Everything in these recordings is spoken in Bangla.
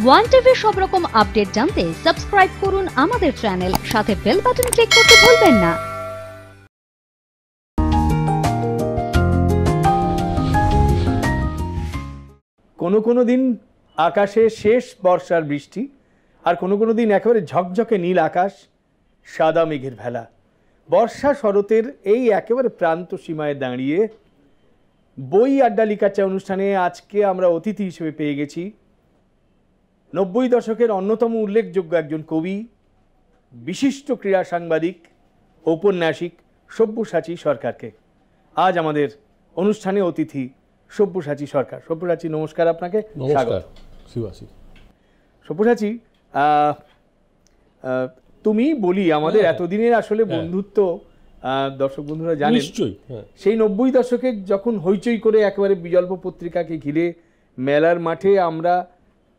ওয়ান টিভির সব রকম আপডেট জানতে সাবস্ক্রাইব করুন আমাদের চ্যানেল। সাথে বেল বাটন ক্লিক করতে ভুলবেন না। কোনো কোনো দিন আকাশে শেষ বর্ষার বৃষ্টি, আর কোনো কোনো দিন একেবারে ঝকঝকে নীল আকাশ, সাদা মেঘের ভেলা। বর্ষা শরতের এই একেবারে প্রান্ত সীমায় দাঁড়িয়ে বই আড্ডা লিকাচা অনুষ্ঠানে আজকে আমরা অতিথি হিসেবে পেয়ে গেছি নব্বই দশকের অন্যতম উল্লেখযোগ্য একজন কবি বিশিষ্ট ক্রীড়া সাংবাদিক ঔপন্যাসিক সব্যসাচী সরকারকে আজ আমাদের অনুষ্ঠানে অতিথি সব্যসাচী সরকার সব্যসাচী নমস্কার আপনাকে নমস্কার। সব্যসাচী তুমি বলি আমাদের হ্যাঁ। এতদিনের আসলে হ্যাঁ। বন্ধুত্ব দর্শক বন্ধুরা জানেন নিশ্চয়ই হ্যাঁ সেই নব্বই দশকে যখন হইচই করে একেবারে বিজল্প পত্রিকাকে ঘিরে মেলার মাঠে আমরা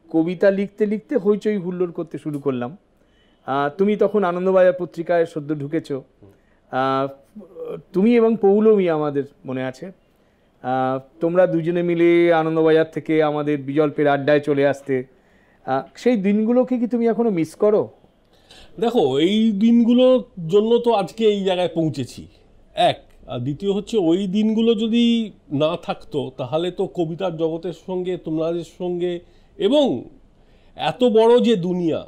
কবিতা লিখতে লিখতে হইচই হুল্লোড় করতে শুরু করলাম। তুমি তখন আনন্দবাজার পত্রিকায় সদ্য ঢুকেছ। তুমি এবং পৌলমি আমাদের মনে আছে। তোমরা দুজনে মিলে আনন্দবাজার থেকে আমাদের বিজল্পের আড্ডায় চলে আসতে। সেই দিনগুলোকে কি তুমি এখনও মিস করো? দেখো, এই দিনগুলোর জন্য তো আজকে এই জায়গায় পৌঁছেছি। এক, আর দ্বিতীয় হচ্ছে ওই দিনগুলো যদি না থাকতো, তাহলে তো কবিতার জগতের সঙ্গে, তোমাদের সঙ্গে এবং এত বড় যে দুনিয়া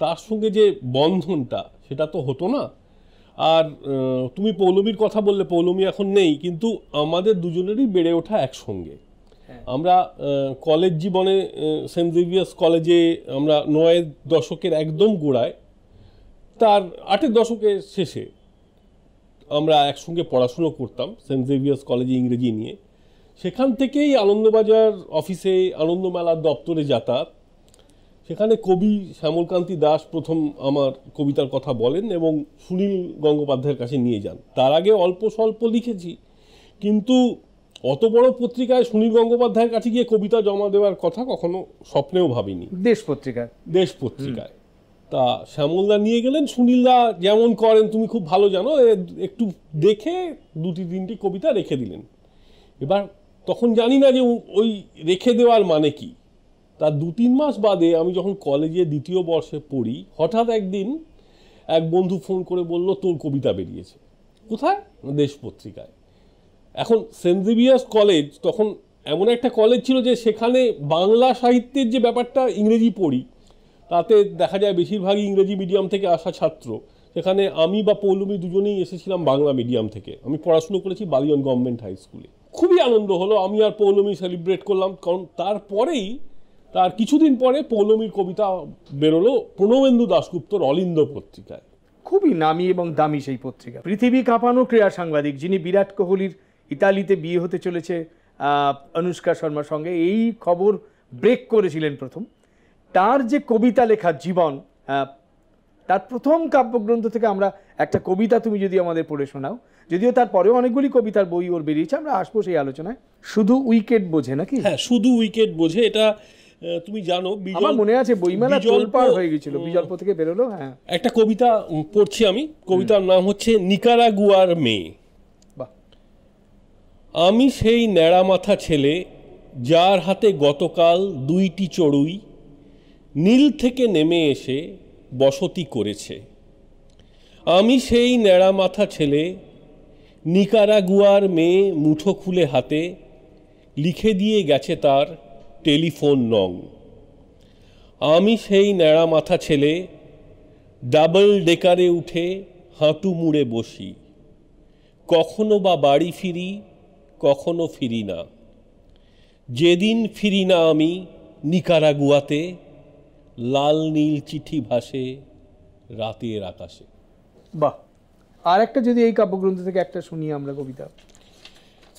তার সঙ্গে যে বন্ধনটা সেটা তো হতো না। আর তুমি পৌলমীর কথা বললে পৌলমী এখন নেই কিন্তু আমাদের দুজনেরই বেড়ে ওঠা একসঙ্গে। আমরা কলেজ জীবনে সেন্ট জেভিয়ার্স কলেজে আমরা নয়ের দশকের একদম গোড়ায় তার আটের দশকের শেষে আমরা একসঙ্গে পড়াশুনো করতাম সেন্ট জেভিয়ার্স কলেজে ইংরেজি নিয়ে। সেখান থেকেই আনন্দবাজার অফিসে আনন্দমেলার দপ্তরে যাতায়াত। সেখানে কবি শ্যামলকান্তি দাস প্রথম আমার কবিতার কথা বলেন এবং সুনীল গঙ্গোপাধ্যায়ের কাছে নিয়ে যান। তার আগে অল্প স্বল্প লিখেছি। কিন্তু অত বড় পত্রিকায় সুনীল গঙ্গোপাধ্যায়ের কাছে গিয়ে কবিতা জমা দেওয়ার কথা কখনো স্বপ্নেও ভাবিনি। দেশ পত্রিকায়। দেশ পত্রিকায়। তা শ্যামলদা নিয়ে গেলেন সুনীলদা যেমন করেন তুমি খুব ভালো জানো একটু দেখে দুটি তিনটি কবিতা রেখে দিলেন। এবার তখন জানি না যে ওই রেখে দেওয়ার মানে কি। তার দু তিন মাস বাদে আমি যখন কলেজে দ্বিতীয় বর্ষে পড়ি, হঠাৎ একদিন এক বন্ধু ফোন করে বলল, তোর কবিতা বেরিয়েছে। কোথায়? দেশ পত্রিকায়। এখন সেন্ট জেভিয়ার্স কলেজ তখন এমন একটা কলেজ ছিল যে সেখানে বাংলা সাহিত্যের যে ব্যাপারটা ইংরেজি পড়ি, তাতে দেখা যায় বেশিরভাগই ইংরেজি মিডিয়াম থেকে আসা ছাত্র। সেখানে আমি বা পৌলমী দুজনেই এসেছিলাম বাংলা মিডিয়াম থেকে। আমি পড়াশুনো করেছি বালিয়ন গভর্নমেন্ট হাই স্কুলে। খুবই আনন্দ হলো। আমি আর পৌলমী সেলিব্রেট করলাম। কারণ তারপরেই, তার কিছুদিন পরে পৌলমীর কবিতা বেরোলো প্রণবেন্দু দাশগুপ্তর অলিন্দ পত্রিকায়। খুবই নামি এবং দামি সেই পত্রিকা। পৃথিবী কাঁপানো ক্রীড়া সাংবাদিক, যিনি বিরাট কোহলির ইতালিতে বিয়ে হতে চলেছে অনুষ্কা শর্মার সঙ্গে, এই খবর ব্রেক করেছিলেন প্রথম। তার যে কবিতা লেখার জীবন তার প্রথম কাব্যগ্রন্থ থেকে আমরা একটা কবিতা তুমি যদি আমাদের পড়ে শোনাও যদিও তারপরেও অনেকগুলি কবিতার বই ওর বেরিয়েছে আমরা আসব সেই আলোচনায়। শুধু উইকেট বোঝে নাকি? হ্যাঁ শুধু উইকেট বোঝে এটা তুমি জানো বিজল- আমার মনে আছে বইমেলা তোলপাড় হয়ে গেছিল বিজল্প থেকে বেরোলো হ্যাঁ। একটা কবিতা পড়ছি আমি কবিতার নাম হচ্ছে নিকারাগুয়ার মেয়ে। আমি সেই ন্যাড়া মাথা ছেলে যার হাতে গতকাল দুইটি চড়ুই নীল থেকে নেমে এসে বসতি করেছে। আমি সেই ন্যাড়া মাথা ছেলে নিকারাগুয়ার মেয়ে মুঠো খুলে হাতে লিখে দিয়ে গেছে তার টেলিফোন নং। আমি সেই ন্যাড়া মাথা ছেলে ডাবল ডেকারে উঠে হাঁটু মুড়ে বসি। কখনো বা বাড়ি ফিরি, কখনো ফিরি না। যেদিন ফিরি না আমি নিকারাগুয়াতে, লাল নীল চিঠি ভাসে রাতের আকাশে। বাহ! আর একটা যদি এই কাব্যগ্রন্থ থেকে একটা শুনি আমরা কবিতা।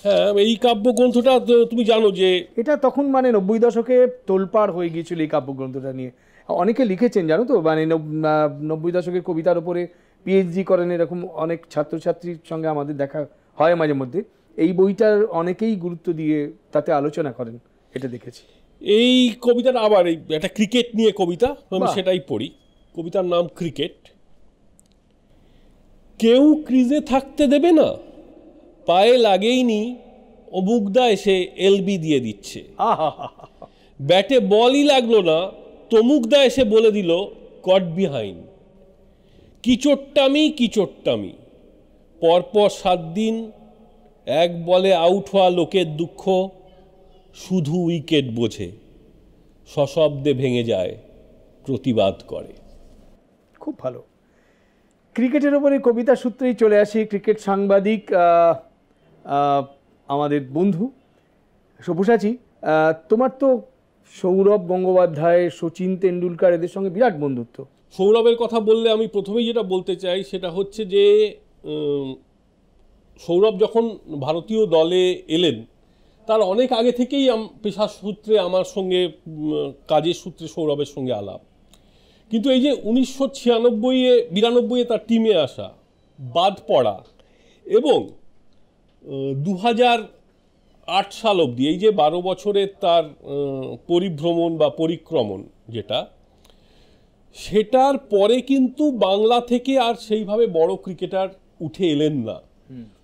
হ্যাঁ এই কাব্যগ্রন্থটা তুমি জানো যে এটা তখন মানে নব্বই দশকে তোলপাড় হয়ে গিয়েছিল এই কাব্যগ্রন্থটা নিয়ে। অনেকে লিখেছেন জানো তো মানে নব- নব্বই দশকের কবিতার উপরে পিএইচডি করেন এরকম অনেক ছাত্রছাত্রীর সঙ্গে আমাদের দেখা হয় মাঝে মধ্যে। এই বইটার অনেকেই গুরুত্ব দিয়ে তাতে আলোচনা করেন এটা দেখেছি। এই কবিতাটা আবার এই একটা ক্রিকেট নিয়ে কবিতা আমি সেটাই পড়ি। কবিতার নাম ক্রিকেট। কেউ ক্রিজে থাকতে দেবে না। পায়ে লাগেইনি অবুগদা এসে এলবি দিয়ে দিচ্ছে। ব্যাটে বলই লাগল না তমুকদা এসে বলে দিল কট বিহাইন্ড কিচোট্টামি কিচোট্টামি পরপর সাত দিন, এক বলে আউট হওয়া লোকের দুঃখ, শুধু উইকেট বোঝে। সশব্দে ভেঙে যায়, প্রতিবাদ করে। খুব ভালো। ক্রিকেটের ওপরে কবিতা সূত্রেই চলে আসি। ক্রিকেট সাংবাদিক আমাদের বন্ধু সব্যসাচী তোমার তো সৌরভ গঙ্গোপাধ্যায় সচিন তেন্ডুলকার এদের সঙ্গে বিরাট বন্ধুত্ব। সৌরভের কথা বললে আমি প্রথমেই যেটা বলতে চাই সেটা হচ্ছে যে সৌরভ যখন ভারতীয় দলে এলেন, তার অনেক আগে থেকেই পেশার সূত্রে আমার সঙ্গে কাজের সূত্রে সৌরভের সঙ্গে আলাপ। কিন্তু এই যে উনিশশো ছিয়ানব্বইয়ে বিরানব্বইয়ে তার টিমে আসা বাদ পড়া এবং দু হাজার আট সাল অবধি এই যে বারো বছরের তার পরিভ্রমণ বা পরিক্রমণ যেটা সেটার পরে কিন্তু বাংলা থেকে আর সেইভাবে বড় ক্রিকেটার উঠে এলেন না।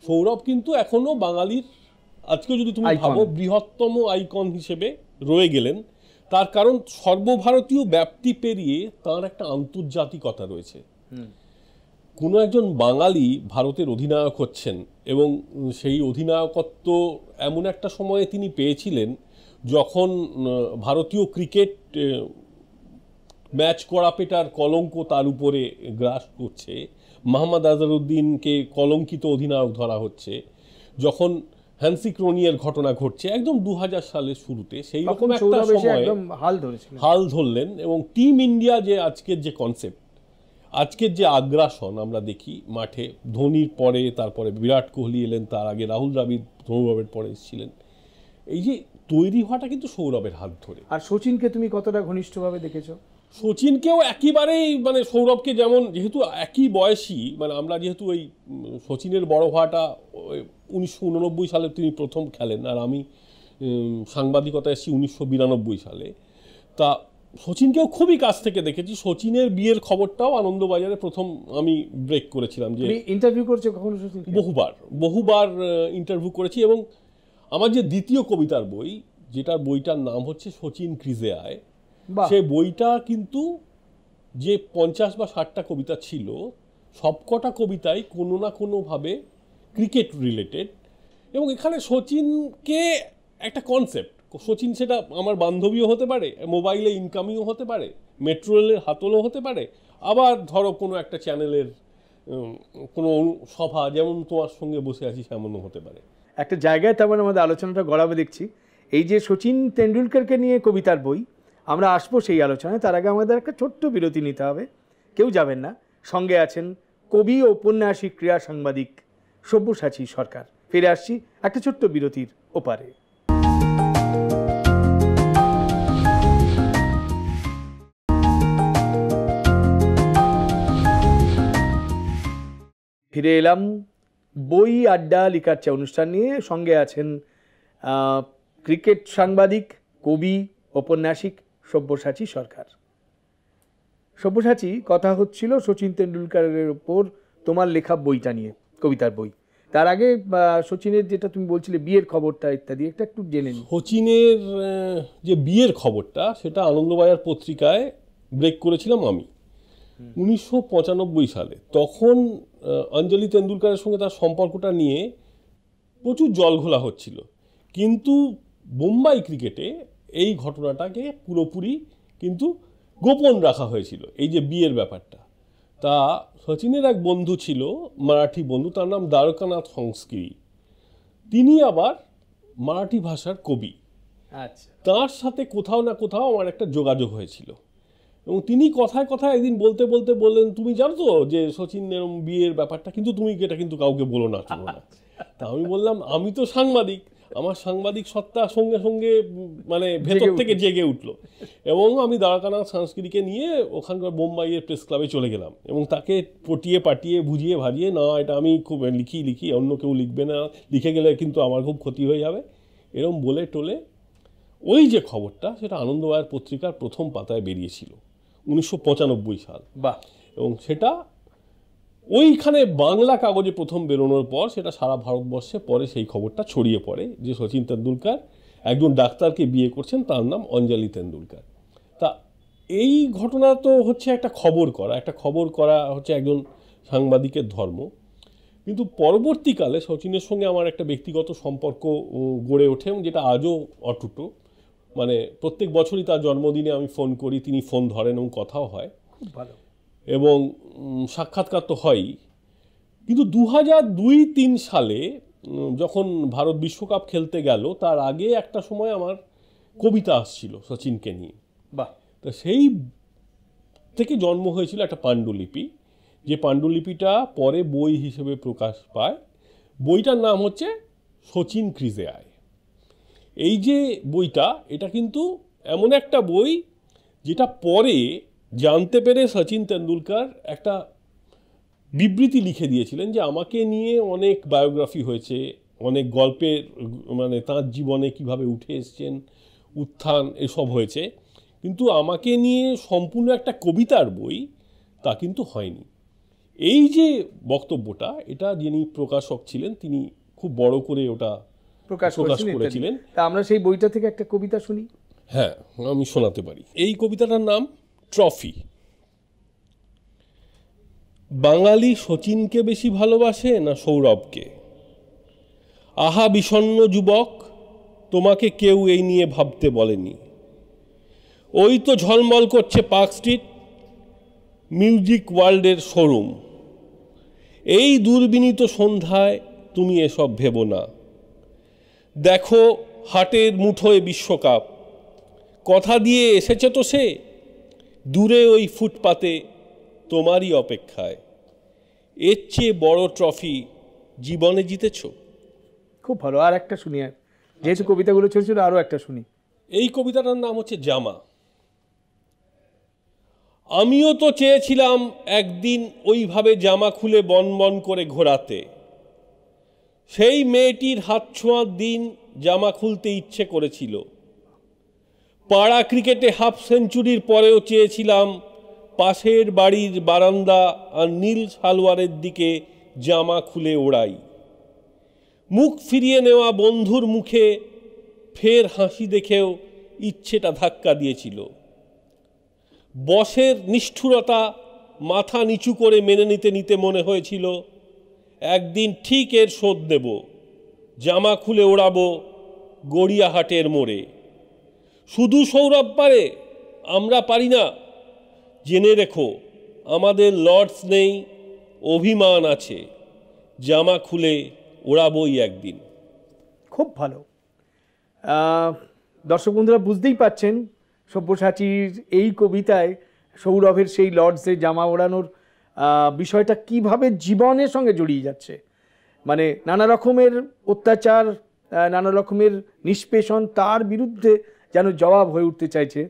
সৌরভ কিন্তু এখনও বাঙালির আজকে যদি তুমি. ভাবো বৃহত্তম আইকন হিসেবে রয়ে গেলেন। তার কারণ সর্বভারতীয় ব্যাপ্তি পেরিয়ে তার একটা আন্তর্জাতিকতা রয়েছে। কোনো একজন বাঙালি ভারতের অধিনায়ক হচ্ছেন এবং সেই অধিনায়কত্ব এমন একটা সময়ে তিনি পেয়েছিলেন যখন ভারতীয় ক্রিকেট ম্যাচ করা পেটার কলঙ্ক তার উপরে গ্রাস করছে। মোহাম্মদ আজহারউদ্দিনকে কলঙ্কিত অধিনায়ক ধরা হচ্ছে। যখন হ্যান্সি ক্রোনিয়ের ঘটনা ঘটছে একদম দু হাজার সালের শুরুতে। সেই রকম একটা সময় হাল ধরলেন এবং টিম ইন্ডিয়া যে আজকের যে কনসেপ্ট আজকের যে আগ্রাসন আমরা দেখি মাঠে ধোনির পরে তারপরে বিরাট কোহলি এলেন তার আগে রাহুল দ্রাবিড় সৌরভের পরে এসেছিলেন। এই যে তৈরি হওয়াটা কিন্তু সৌরভের হাত ধরে। আর সচিনকে তুমি কতটা ঘনিষ্ঠভাবে দেখেছ? সচিনকেও একেবারেই মানে সৌরভকে যেমন যেহেতু একই বয়সী মানে আমরা যেহেতু ওই সচিনের বড় হওয়াটা উনিশশো উননব্বই সালে তিনি প্রথম খেলেন আর আমি সাংবাদিকতা এসেছি উনিশশো বিরানব্বই সালে। তা সচিনকেও খুবই কাছ থেকে দেখেছি। সচিনের বিয়ের খবরটাও আনন্দবাজারে প্রথম আমি ব্রেক করেছিলাম যে ইন্টারভিউ করছ কখনো সচিন বহুবার বহুবার ইন্টারভিউ করেছি এবং আমার যে দ্বিতীয় কবিতার বই যেটার বইটার নাম হচ্ছে সচিন ক্রিজে আয়। সে বইটা কিন্তু যে পঞ্চাশ বা ষাটটা কবিতা ছিল সবকটা কবিতাই কোনো না কোনোভাবে ক্রিকেট রিলেটেড এবং এখানে সচিনকে একটা কনসেপ্ট সচিন সেটা আমার বান্ধবীও হতে পারে মোবাইলে ইনকামিংও হতে পারে মেট্রো রেলের হাতলও হতে পারে, আবার ধরো কোনো একটা চ্যানেলের কোনো সভা, যেমন তোমার সঙ্গে বসে আছি সেমনও হতে পারে। একটা জায়গায় তেমন আমাদের আলোচনাটা গড়াবে দেখছি। এই যে সচিন তেন্ডুলকরকে নিয়ে কবিতার বই, আমরা আসব সেই আলোচনায়, তার আগে আমাদের একটা ছোট্ট বিরতি নিতে হবে। কেউ যাবেন না, সঙ্গে আছেন কবি ও উপন্যাসিক ক্রীড়া সাংবাদিক সব্যসাচী সরকার। ফিরে আসছি একটা ছোট্ট বিরতির ওপারে। ফিরে এলাম। বই আড্ডা লিখাচ্ছে অনুষ্ঠান নিয়ে সঙ্গে আছেন ক্রিকেট সাংবাদিক, কবি, ঔপন্যাসিক সব্যসাচী সরকার। সব্যসাচী, কথা হচ্ছিল সচিন তেন্ডুলকারের ওপর তোমার লেখা বইটা নিয়ে। কবিতার বই। তার আগে আহ, সচিনের যেটা তুমি বলছিলে বিয়ের খবরটা ইত্যাদি একটা একটু জেনে নিই। সচিনের যে বিয়ের খবরটা সেটা আনন্দবাজার পত্রিকায় ব্রেক করেছিলাম আমি। উনিশশো পঁচানব্বই সালে। তখন অঞ্জলি তেন্ডুলকারের সঙ্গে তার সম্পর্কটা নিয়ে প্রচুর জলঘোলা হচ্ছিল। কিন্তু বোম্বাই ক্রিকেটে এই ঘটনাটাকে পুরোপুরি কিন্তু গোপন রাখা হয়েছিল এই যে বিয়ের ব্যাপারটা। তা সচিনের এক বন্ধু ছিল মারাঠি বন্ধু তার নাম দ্বারকানাথ সংস্কৃতি তিনি আবার মারাঠি ভাষার কবি। আচ্ছা। তার সাথে কোথাও না কোথাও আমার একটা যোগাযোগ হয়েছিল। এবং তিনি কথায় কথায় একদিন বলতে বলতে বললেন তুমি জানো তো যে সচিন এরম বিয়ের ব্যাপারটা কিন্তু তুমি এটা কিন্তু কাউকে বলো না চলো না। তা আমি বললাম আমি তো সাংবাদিক। আমার সাংবাদিক সত্তা সঙ্গে সঙ্গে মানে ভেতর থেকে জেগে উঠল। এবং আমি দ্বারকানাথ সংস্কৃতিকে নিয়ে ওখানকার বোম্বাইয়ের প্রেস ক্লাবে চলে গেলাম। এবং তাকে পটিয়ে পাটিয়ে বুঝিয়ে ভাজিয়ে না এটা আমি খুব লিখি লিখি অন্য কেউ লিখবে না। লিখে গেলে কিন্তু আমার খুব ক্ষতি হয়ে যাবে। এরম বলে টোলে ওই যে খবরটা সেটা আনন্দবাজার পত্রিকার প্রথম পাতায় বেরিয়েছিল উনিশশো পঁচানব্বই সাল। বাহ। এবং সেটা ওইখানে বাংলা কাগজে প্রথম বেরোনোর পর সেটা সারা ভারতবর্ষে পরে সেই খবরটা ছড়িয়ে পড়ে যে সচিন তেন্ডুলকার, একজন ডাক্তারকে বিয়ে করছেন, তার নাম অঞ্জলি তেন্ডুলকার। তা এই ঘটনা তো হচ্ছে একটা খবর করা, একটা খবর করা হচ্ছে একজন সাংবাদিকের ধর্ম। কিন্তু পরবর্তীকালে শচীনের সঙ্গে আমার একটা ব্যক্তিগত সম্পর্ক গড়ে ওঠে এবং যেটা আজও অটুট। মানে প্রত্যেক বছরই তার জন্মদিনে আমি ফোন করি, তিনি ফোন ধরেন এবং কথাও হয়। খুব ভালো। এবং সাক্ষাৎকার তো হয়ই কিন্তু দু হাজার দুই তিন সালে যখন ভারত বিশ্বকাপ খেলতে গেল তার আগে একটা সময় আমার কবিতা আসছিল সচিনকে নিয়ে। বা তো সেই থেকে জন্ম হয়েছিল একটা পাণ্ডুলিপি। যে পাণ্ডুলিপিটা পরে বই হিসেবে প্রকাশ পায়। বইটার নাম হচ্ছে সচিন ক্রিজে আয়। এই যে বইটা এটা কিন্তু এমন একটা বই যেটা পরে জানতে পেরে সচিন তেন্ডুলকার একটা বিবৃতি লিখে দিয়েছিলেন যে আমাকে নিয়ে অনেক বায়োগ্রাফি হয়েছে অনেক গল্পের মানে তাঁর জীবনে কীভাবে উঠে এসছেন উত্থান এসব হয়েছে। কিন্তু আমাকে নিয়ে সম্পূর্ণ একটা কবিতার বই তা কিন্তু হয়নি। এই যে বক্তব্যটা এটা যিনি প্রকাশক ছিলেন তিনি খুব বড় করে ওটা প্রকাশ প্রকাশ করেছিলেন করেছিলেন। তা আমরা সেই বইটা থেকে একটা কবিতা শুনি? হ্যাঁ আমি শোনাতে পারি। এই কবিতাটার নাম ট্রফি বাঙালি শচীনকে বেশি ভালোবাসে না সৌরভকে? আহা বিষণ্ণ যুবক, তোমাকে কেউ এই নিয়ে ভাবতে বলেনি। ওই তো ঝলমল করছে পার্ক স্ট্রিট, মিউজিক ওয়ার্ল্ডের শোরুম। এই দুর্বিনীত সন্ধ্যায় তুমি এসব ভেবো না। দেখো হাটের মুঠোয় বিশ্বকাপ। কথা দিয়ে এসেছে তো সে? দূরে ওই ফুটপাতে তোমারই অপেক্ষায়। এর চেয়ে বড় ট্রফি জীবনে জিতেছ? খুব ভালো আর একটা শুনি আর যেহেতু কবিতাগুলো চলছিল আরও একটা শুনি। এই কবিতাটার নাম হচ্ছে জামা। আমিও তো চেয়েছিলাম একদিন ওইভাবে জামা খুলে বন বন করে ঘোরাতে। সেই মেয়েটির হাত ছোঁয়ার দিন জামা খুলতে ইচ্ছে করেছিল। পাড়া ক্রিকেটে হাফ সেঞ্চুরির পরেও চেয়েছিলাম পাশের বাড়ির বারান্দা আর নীল সালোয়ারের দিকে জামা খুলে ওড়াই। মুখ ফিরিয়ে নেওয়া বন্ধুর মুখে ফের হাসি দেখেও ইচ্ছেটা ধাক্কা দিয়েছিল। বসের নিষ্ঠুরতা মাথা নিচু করে মেনে নিতে নিতে মনে হয়েছিল, একদিন ঠিক এর শোধ নেব জামা খুলে ওড়াবো গড়িয়াহাটের মোড়ে। শুধু সৌরভ পারে, আমরা পারি না। জেনে রেখো, আমাদের লর্ডস নেই, অভিমান আছে। জামা খুলে ওড়াবই একদিন। খুব ভালো। দর্শক বন্ধুরা, বুঝতেই পাচ্ছেন সব্যসাচীর এই কবিতায় সৌরভের সেই লর্ডসে জামা ওড়ানোর বিষয়টা কীভাবে জীবনের সঙ্গে জড়িয়ে যাচ্ছে? মানে নানা রকমের অত্যাচার নানা রকমের নিষ্পেষণ, তার বিরুদ্ধে যেন জবাব হয়ে উঠতে চাইছে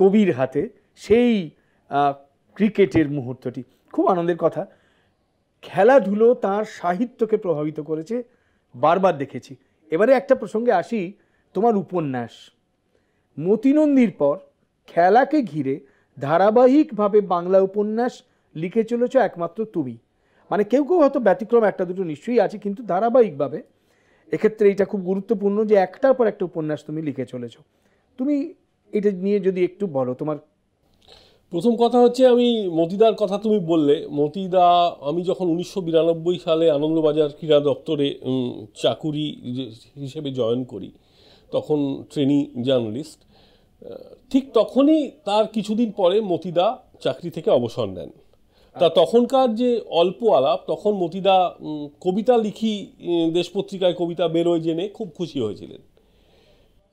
কবির হাতে সেই ক্রিকেটের মুহূর্তটি। খুব আনন্দের কথা। খেলাধুলো তার সাহিত্যকে প্রভাবিত করেছে, বারবার দেখেছি। এবারে একটা প্রসঙ্গে আসি, তোমার উপন্যাস। মতিনন্দীর পর খেলাকে ঘিরে ধারাবাহিকভাবে বাংলা উপন্যাস লিখে চলেছ একমাত্র তুমি। মানে কেউ কেউ হয়তো ব্যতিক্রম একটা দুটো নিশ্চয়ই আছে, কিন্তু ধারাবাহিকভাবে এক্ষেত্রে এটা খুব গুরুত্বপূর্ণ যে একটার পর একটা উপন্যাস তুমি লিখে চলেছ। তুমি এটা নিয়ে যদি একটু বলো তোমার প্রথম কথা হচ্ছে আমি মতিদার কথা তুমি বললে। মতিদা আমি যখন উনিশশো বিরানব্বই সালে আনন্দবাজার ক্রীড়া দপ্তরে চাকুরি হিসেবে জয়েন করি তখন ট্রেনি জার্নালিস্ট ঠিক তখনই তার কিছুদিন পরে মতিদা চাকরি থেকে অবসর নেন। তা তখনকার যে অল্প আলাপ তখন মতিদা কবিতা লিখি দেশ পত্রিকায় কবিতা বেরোয় জেনে খুব খুশি হয়েছিলেন।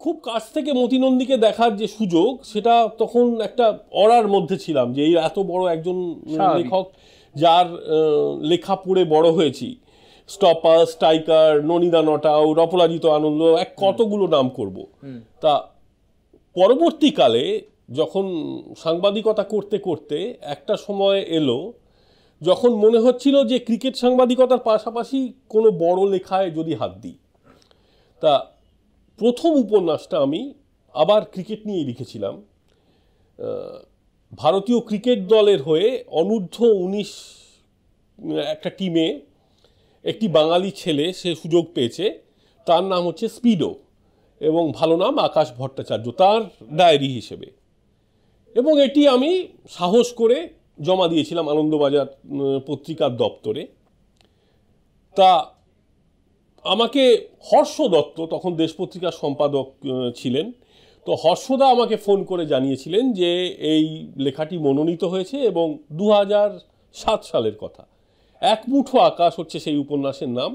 খুব কাছ থেকে মতিনন্দীকে দেখার যে সুযোগ সেটা তখন একটা অরার মধ্যে ছিলাম যে এই এত বড় একজন। লেখক যার লেখা পড়ে বড় হয়েছি। স্টপার স্ট্রাইকার ননিদা নটাও রপরাজিত আনন্দ এক কতগুলো নাম করব। তা পরবর্তীকালে যখন সাংবাদিকতা করতে করতে একটা সময় এলো যখন মনে হচ্ছিল যে ক্রিকেট সাংবাদিকতার পাশাপাশি কোনো বড় লেখায় যদি হাত দিই। তা প্রথম উপন্যাসটা আমি আবার ক্রিকেট নিয়েই লিখেছিলাম। ভারতীয় ক্রিকেট দলের হয়ে অনূর্ধ্ব উনিশ একটা টিমে একটি বাঙালি ছেলে সে সুযোগ পেয়েছে। তার নাম হচ্ছে স্পিডো এবং ভালো নাম আকাশ ভট্টাচার্য, তার ডায়েরি হিসেবে। এবং এটি আমি সাহস করে জমা দিয়েছিলাম আনন্দবাজার পত্রিকার দপ্তরে। তা আমাকে হর্ষ দত্ত, তখন দেশ পত্রিকার সম্পাদক ছিলেন। তো হর্ষদা আমাকে ফোন করে জানিয়েছিলেন যে এই লেখাটি মনোনীত হয়েছে এবং দু সাত সালের কথা। এক মুঠো আকাশ হচ্ছে সেই উপন্যাসের নাম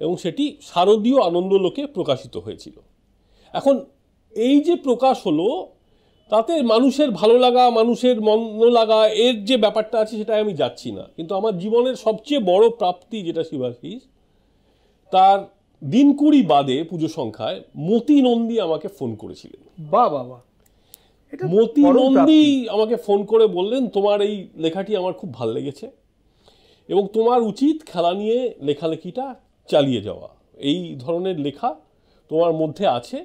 এবং সেটি শারদীয় আনন্দলোকে প্রকাশিত হয়েছিল। এখন এই যে প্রকাশ হলো, তাতে মানুষের ভালো লাগা, মানুষের মন্দ লাগা, এর যে ব্যাপারটা আছে সেটা আমি যাচ্ছি না। কিন্তু আমার জীবনের সবচেয়ে বড় প্রাপ্তি যেটা শিবাশিস তার দিন কুড়ি বাদে পুজো সংখ্যায় মতি নন্দী আমাকে ফোন করেছিলেন। বা বাহ মতি নন্দী আমাকে ফোন করে বললেন তোমার এই লেখাটি আমার খুব ভালো লেগেছে এবং তোমার উচিত খেলা নিয়ে লেখালেখিটা চালিয়ে যাওয়া। এই ধরনের লেখা তোমার মধ্যে আছে।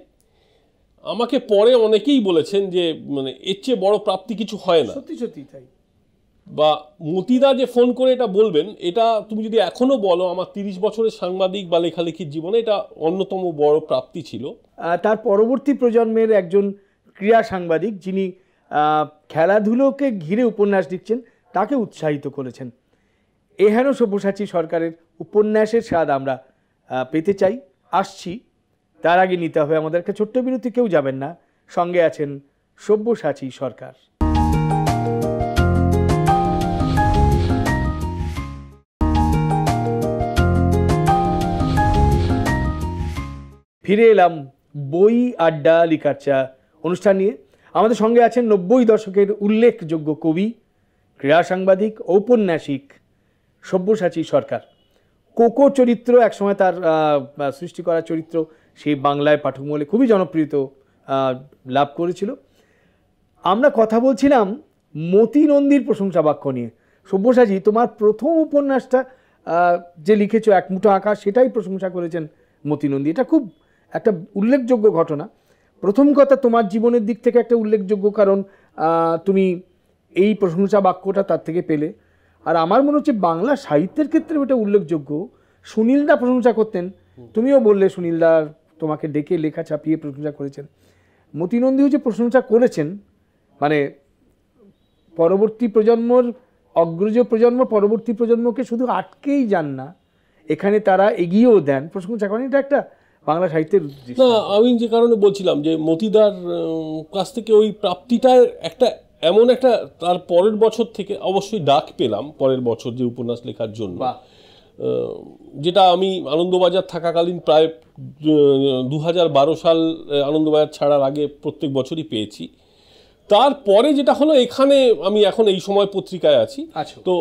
আমাকে পরে অনেকেই বলেছেন যে মানে এর চেয়ে বড় প্রাপ্তি কিছু হয় না। সত্যি সত্যি তাই। বা মতিদা যে ফোন করে এটা বলবেন, এটা তুমি যদি এখনও বলো, আমার তিরিশ বছরের সাংবাদিক বা লেখালেখির জীবনে এটা অন্যতম বড় প্রাপ্তি ছিল। তার পরবর্তী প্রজন্মের একজন ক্রীড়া সাংবাদিক, যিনি খেলাধুলোকে ঘিরে উপন্যাস লিখছেন, তাকে উৎসাহিত করেছেন। এহেন সব্যসাচী সরকারের উপন্যাসের স্বাদ আমরা পেতে চাই। আসছি। তার আগে নিতে হবে আমাদের একটা ছোট্ট বিরতি, কেউ যাবেন না। সঙ্গে আছেন সব্যসাচী সরকার। ফিরে এলাম বই আড্ডা লিখার চা। অনুষ্ঠান নিয়ে আমাদের সঙ্গে আছেন নব্বই দশকের উল্লেখযোগ্য কবি, ক্রীড়া সাংবাদিক, ঔপন্যাসিক সব্যসাচী সরকার। কোকো চরিত্র একসময় তার সৃষ্টি করা চরিত্র সেই বাংলায় পাঠক মহলে খুবই জনপ্রিয়তা লাভ করেছিল। আমরা কথা বলছিলাম মতি নন্দীর প্রশংসা বাক্য নিয়ে। সব্যসাচী, তোমার প্রথম উপন্যাসটা যে লিখেছো, এক মুঠো সেটাই প্রশংসা করেছেন মতি নন্দী। এটা খুব একটা উল্লেখযোগ্য ঘটনা। প্রথম কথা তোমার জীবনের দিক থেকে একটা উল্লেখযোগ্য কারণ তুমি এই প্রশংসা বাক্যটা তার থেকে পেলে। আর আমার মনে হচ্ছে বাংলা সাহিত্যের ক্ষেত্রে ওটা উল্লেখযোগ্য। সুনীলদা প্রশংসা করতেন। তুমিও বললে সুনীলদার তোমাকে ডেকে লেখা ছাপিয়ে প্রশংসা করেছেন। মতিনন্দীও যে প্রশংসা করেছেন। মানে পরবর্তী প্রজন্মর অগ্রজ প্রজন্ম পরবর্তী প্রজন্মকে শুধু আটকেই যান না। এখানে তারা এগিয়েও দেন। প্রশংসা করেন। এটা একটা বাংলা সাহিত্যের না আমি যে কারণে বলছিলাম যে মতিদার কাছ থেকে ওই প্রাপ্তিটার একটা এমন একটা তার পরের বছর থেকে অবশ্যই ডাক পেলাম পরের বছর যে উপন্যাস লেখার জন্য। যেটা আমি আনন্দবাজার থাকাকালীন প্রায় দু হাজার বারো সাল আনন্দবাজার ছাড়ার আগে প্রত্যেক বছরই পেয়েছি। তারপরে যেটা হলো এখানে আমি এখন এই সময় পত্রিকায় আছি। তো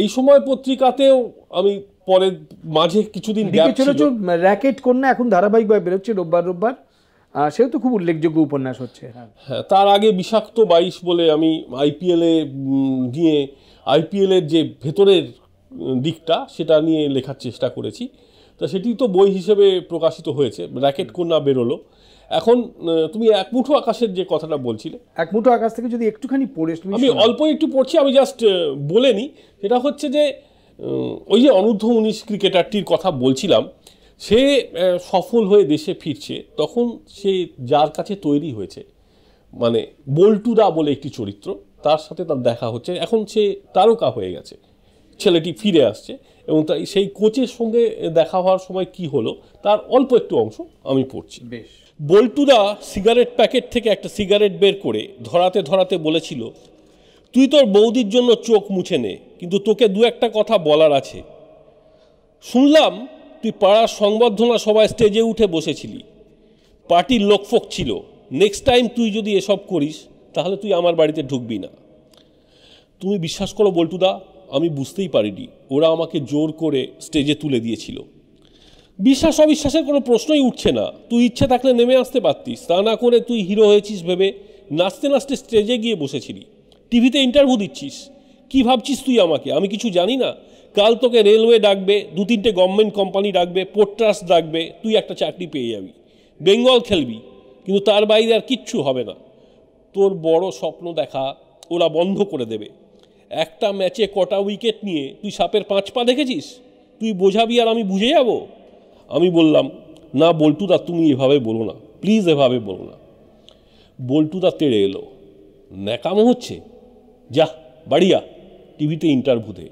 এই সময় পত্রিকাতেও আমি পরে মাঝে কিছুদিন র্যাকেট কন্যা এখন ধারাবাহিকভাবে বেরোচ্ছে রোববার রোববার। আহ, সেও তো খুব উল্লেখযোগ্য উপন্যাস হচ্ছে হ্যাঁ। হ্যাঁ তার আগে বিষাক্ত বাইশ বলে আমি আইপিএলে নিয়ে আইপিএলের যে ভেতরের দিকটা সেটা নিয়ে লেখার চেষ্টা করেছি। তা সেটি তো বই হিসেবে প্রকাশিত হয়েছে র্যাকেট কন্যা বেরোলো। এখন তুমি এক মুঠো আকাশের যে কথাটা বলছিলে। এক মুঠো আকাশ থেকে যদি একটুখানি পড়ে তুমি আমি। অল্প একটু পড়ছি আমি জাস্ট বলে নিই। সেটা হচ্ছে যে ওই যে অনূর্ধ্ব উনিশ ক্রিকেটারটির কথা বলছিলাম সে সফল হয়ে দেশে ফিরছে তখন সে যার কাছে তৈরি হয়েছে মানে বল্টুদা বলে একটি চরিত্র তার সাথে তার দেখা হচ্ছে এখন সে তারকা হয়ে গেছে ছেলেটি ফিরে আসছে এবং তাই সেই কোচের সঙ্গে দেখা হওয়ার সময় কি হলো তার অল্প একটু অংশ আমি পড়ছি। বেশ। বল্টুদা সিগারেট প্যাকেট থেকে একটা সিগারেট বের করে ধরাতে ধরাতে বলেছিল তুই তোর বৌদির জন্য চোখ মুছে নে, কিন্তু তোকে দু একটা কথা বলার আছে। শুনলাম তুই পাড়ার সংবর্ধনা সবাই স্টেজে উঠে বসেছিলি। পার্টির লোকফোক ছিল। নেক্সট টাইম তুই যদি এসব করিস, তাহলে তুই আমার বাড়িতে ঢুকবি না। তুমি বিশ্বাস করো বল্টুদা, আমি বুঝতেই পারিনি। ওরা আমাকে জোর করে স্টেজে তুলে দিয়েছিল। বিশ্বাস অবিশ্বাসের কোনো প্রশ্নই উঠছে না। তুই ইচ্ছে থাকলে নেমে আসতে পারতিস। তা না করে তুই হিরো হয়েছিস ভেবে নাচতে নাচতে স্টেজে গিয়ে বসেছিলি। টিভিতে ইন্টারভিউ দিচ্ছিস। কি ভাবছিস তুই আমাকে? আমি কিছু জানি না। কাল তোকে রেলওয়ে ডাকবে, দু তিনটে গভর্নমেন্ট কোম্পানি ডাকবে পোর্ট ট্রাস্ট ডাকবে, তুই একটা চাকরি পেয়ে যাবি। বেঙ্গল খেলবি, কিন্তু তার বাইরে আর কিচ্ছু হবে না। তোর বড় স্বপ্ন দেখা, ওরা বন্ধ করে দেবে। একটা ম্যাচে কটা উইকেট নিয়ে তুই সাপের পাঁচ পা দেখেছিস? তুই বোঝাবি আর আমি বুঝে যাব? আমি বললাম, না বল্টুদা, তুমি এভাবে বলো না। প্লিজ এভাবে বলো না। বল্টুদা তেড়ে এলো। ন্যাকামো হচ্ছে? যা, বাড়িয়া, টিভিতে ইন্টারভিউ দে।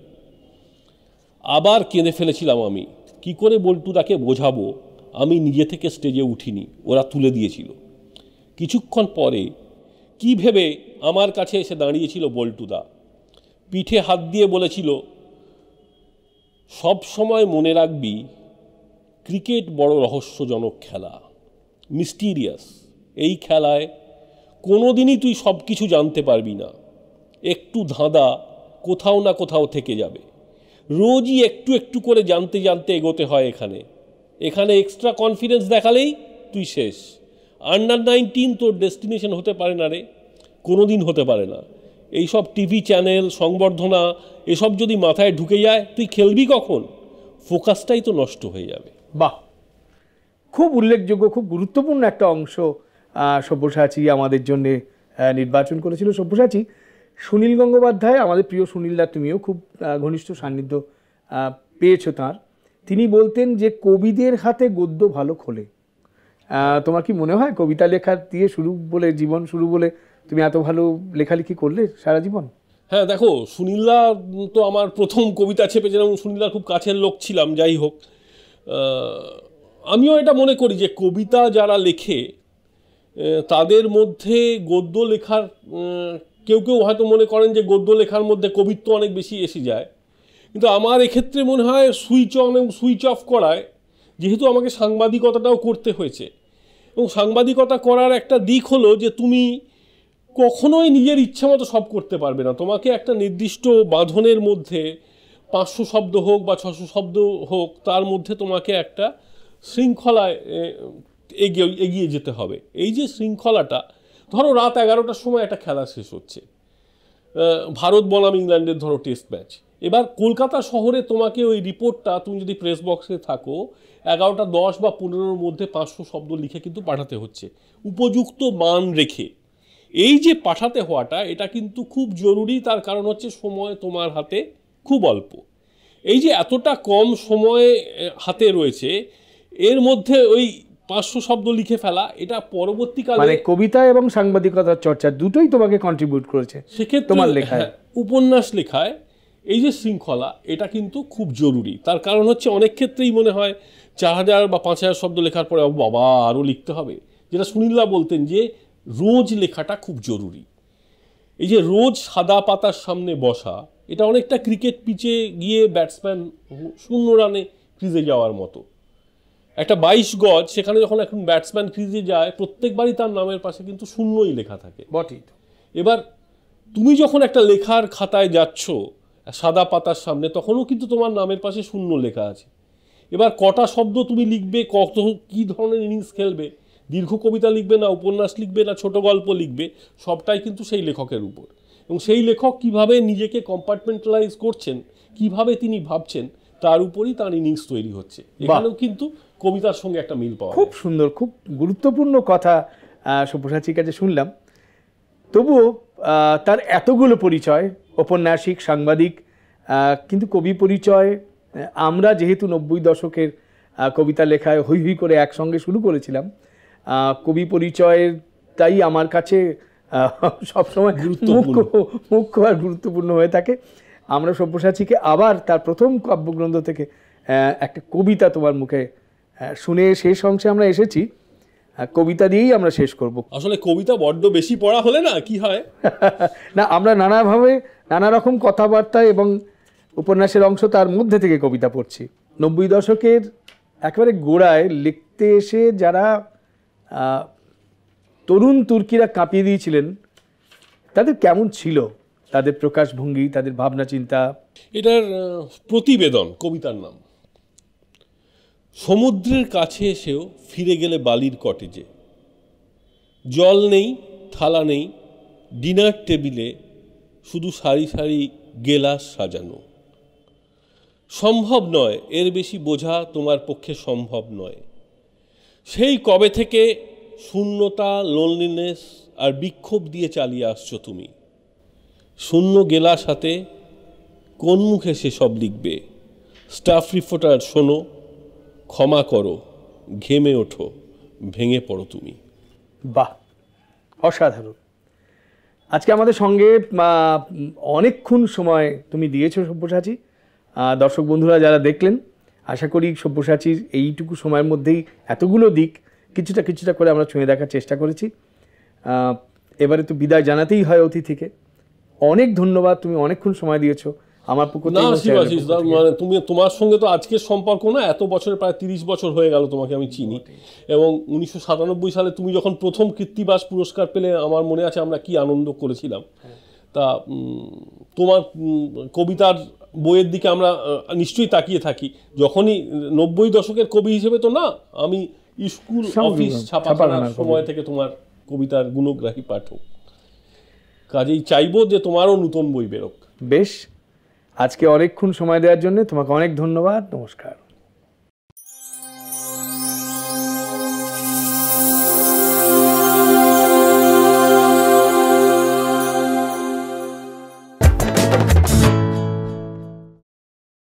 আবার কেঁদে ফেলেছিলাম আমি। কি করে বল্টু বল্টুদাকে বোঝাবো? আমি নিজে থেকে স্টেজে উঠিনি, ওরা তুলে দিয়েছিল। কিছুক্ষণ পরে, কি ভেবে আমার কাছে এসে দাঁড়িয়েছিল বল্টুদা পিঠে হাত দিয়ে বলেছিল, সব সময় মনে রাখবি, ক্রিকেট বড় রহস্যজনক খেলা। মিস্টিরিয়াস এই খেলায় কোনো দিনই তুই সব কিছু জানতে পারবি না। একটু ধাঁধা কোথাও না কোথাও থেকে যাবে। রোজই একটু একটু করে জানতে জানতে এগোতে হয় এখানে। এখানে এক্সট্রা কনফিডেন্স দেখালেই তুই শেষ। আন্ডার নাইনটিন তোর ডেস্টিনেশন হতে পারে না রে। কোনো দিন হতে পারে না। এইসব টিভি চ্যানেল সংবর্ধনা, এসব যদি মাথায় ঢুকে যায়, তুই খেলবি কখন? ফোকাসটাই তো নষ্ট হয়ে যাবে। বাহ! খুব উল্লেখযোগ্য, খুব গুরুত্বপূর্ণ একটা অংশ সব্যসাচী আমাদের জন্য নির্বাচন করেছিল। সব্যসাচী সুনীল গঙ্গোপাধ্যায়, আমাদের প্রিয় সুনীলদা, তুমিও খুব ঘনিষ্ঠ সান্নিধ্য পেয়েছ তার। তিনি বলতেন যে, কবিদের হাতে গদ্য ভালো খোলে। তোমার কি মনে হয় কবিতা লেখা দিয়ে শুরু বলে, জীবন শুরু বলে তুমি এত ভালো লেখালেখি করলে সারা জীবন? হ্যাঁ দেখো, সুনীলদা তো আমার প্রথম কবিতা ছেপেছিলাম এবং সুনীলদার খুব কাছের লোক ছিলাম, যাই হোক। আমিও এটা মনে করি যে, কবিতা যারা লেখে তাদের মধ্যে গদ্য লেখার কেউ কেউ হয়তো মনে করেন যে গদ্য লেখার মধ্যে কবিত্ব অনেক বেশি এসে যায়। কিন্তু আমার এক্ষেত্রে মনে হয় সুইচ অন এবং সুইচ অফ করায়, যেহেতু আমাকে সাংবাদিকতাটাও করতে হয়েছে। এবং সাংবাদিকতা করার একটা দিক হলো যে তুমি কখনোই নিজের ইচ্ছা মতো সব করতে পারবে না। তোমাকে একটা নির্দিষ্ট বাঁধনের মধ্যে পাঁচশো শব্দ হোক বা ছশো শব্দ হোক, তার মধ্যে তোমাকে একটা শৃঙ্খলায় এগিয়ে এগিয়ে যেতে হবে। এই যে শৃঙ্খলাটা ধরো রাত এগারোটার সময় একটা খেলা শেষ হচ্ছে। ভারত বনাম ইংল্যান্ডের ধরো টেস্ট ম্যাচ। এবার কলকাতা শহরে তোমাকে ওই রিপোর্টটা তুমি যদি প্রেস বক্সে থাকো, এগারোটা দশ বা পনেরোর মধ্যে পাঁচশো শব্দ লিখে কিন্তু পাঠাতে হচ্ছে। উপযুক্ত মান রেখে। এই যে পাঠাতে হওয়াটা, এটা কিন্তু খুব জরুরি, তার কারণ হচ্ছে সময় তোমার হাতে খুব অল্প। এই যে এতটা কম সময় হাতে রয়েছে, এর মধ্যে ওই পাঁচশো শব্দ লিখে ফেলা এটা পরবর্তীকালে মানে কবিতা এবং সাংবাদিকতার চর্চা দুটোই তোমাকে কন্ট্রিবিউট করেছে সেক্ষেত্রে তোমার লেখায়। হ্যাঁ, উপন্যাস লেখায় এই যে শৃঙ্খলা এটা কিন্তু খুব জরুরি। তার কারণ হচ্ছে অনেক ক্ষেত্রেই মনে হয় চার হাজার বা পাঁচ হাজার শব্দ লেখার পরে বাবা আরও লিখতে হবে। যেটা সুনীলদা বলতেন যে রোজ লেখাটা খুব জরুরি। এই যে রোজ সাদা পাতার সামনে বসা এটা অনেকটা ক্রিকেট পিচে গিয়ে ব্যাটসম্যান শূন্য রানে ক্রিজে যাওয়ার মতো। একটা বাইশ গজ সেখানে যখন এখন ব্যাটসম্যান ক্রিজে যায় প্রত্যেকবারই তার নামের পাশে কিন্তু শূন্যই লেখা থাকে। বটেই। এবার তুমি যখন একটা লেখার খাতায় যাচ্ছ সাদা পাতার সামনে তখনও কিন্তু তোমার নামের পাশে শূন্য লেখা আছে। এবার কটা শব্দ তুমি লিখবে কত কী ধরনের ইনিংস খেলবে দীর্ঘ কবিতা লিখবে না উপন্যাস লিখবে না ছোট গল্প লিখবে সবটাই কিন্তু সেই লেখকের উপর। এবং সেই লেখক কীভাবে নিজেকে কম্পার্টমেন্টালাইজ করছেন কীভাবে তিনি ভাবছেন তার উপরই তার ইনিংস তৈরি হচ্ছে। এখানেও কিন্তু কবিতার সঙ্গে একটা মিল পাওয়া খুব সুন্দর খুব গুরুত্বপূর্ণ কথা সব্যসাচীর কাছে শুনলাম। তবুও তার এতগুলো পরিচয় ঔপন্যাসিক সাংবাদিক কিন্তু কবি পরিচয় আমরা যেহেতু নব্বই দশকের কবিতা লেখায় হৈ হৈ করে একসঙ্গে শুরু করেছিলাম কবি পরিচয়ের তাই আমার কাছে সবসময় গুরুত্বপূর্ণ। মুখ্য মুখ্য আর গুরুত্বপূর্ণ হয়ে থাকে। আমরা সব্যসাচীকে আবার তার প্রথম কাব্যগ্রন্থ থেকে একটা কবিতা তোমার মুখে শুনে শেষ অংশে আমরা এসেছি। আহ, কবিতা দিয়েই আমরা শেষ করব। আসলে কবিতা বড্ড বেশি পড়া হলে না কি হয়? না আমরা নানাভাবে নানা রকম কথাবার্তা এবং উপন্যাসের অংশ তার মধ্যে থেকে কবিতা পড়ছি। নব্বই দশকের একেবারে গোড়ায় লিখতে এসে যারা তরুণ তুর্কিরা কাঁপিয়ে দিয়েছিলেন তাদের কেমন ছিল? তাদের প্রকাশভঙ্গি তাদের ভাবনা চিন্তা এটার প্রতিবেদন কবিতার নাম। সমুদ্রের কাছে এসেও ফিরে গেলে বালির কটেজে। জল নেই, থালা নেই, ডিনার টেবিলে শুধু সারি সারি গেলাস সাজানো। সম্ভব নয়, এর বেশি বোঝা তোমার পক্ষে সম্ভব নয়। সেই কবে থেকে শূন্যতা লোনলিনেস আর বিক্ষোভ দিয়ে চালিয়ে আসছো তুমি? শূন্য গেলাস হাতে কোন মুখে সেসব লিখবে? স্টাফ রিপোর্টার শোনো ক্ষমা করো, ঘেমে ওঠো, ভেঙে পড়ো তুমি। বাহ, অসাধারণ। আজকে আমাদের সঙ্গে অনেকক্ষণ সময় তুমি দিয়েছ সব্যসাচী। দর্শক বন্ধুরা যারা দেখলেন, আশা করি সব্যসাচীর এইটুকু সময়ের মধ্যেই এতগুলো দিক কিছুটা কিছুটা করে আমরা ছুঁয়ে দেখার চেষ্টা করেছি। এবারে তো বিদায় জানাতেই হয় অতিথিকে। অনেক ধন্যবাদ, তুমি অনেকক্ষণ সময় দিয়েছ। আমার পক্ষ না থেকে। মানে তুমি তোমার সঙ্গে তো আজকের সম্পর্ক না এত বছরের প্রায় তিরিশ বছর হয়ে গেল তোমাকে আমি চিনি। এবং উনিশশো সাতানব্বই সালে তুমি যখন প্রথম কৃত্তিবাস পুরস্কার পেলে আমার মনে আছে আমরা কি আনন্দ করেছিলাম। তা তোমার কবিতার বইয়ের দিকে আমরা নিশ্চয়ই তাকিয়ে থাকি। যখনই নব্বই দশকের কবি হিসেবে তো না আমি স্কুল অফিস ছাপাখানার সময় থেকে তোমার কবিতার গুণগ্রাহী পাঠক। কাজেই চাইব যে তোমারও নতুন বই বেরোক। বেশ আজকে অনেকক্ষণ সময় দেওয়ার জন্য তোমাকে অনেক ধন্যবাদ নমস্কার।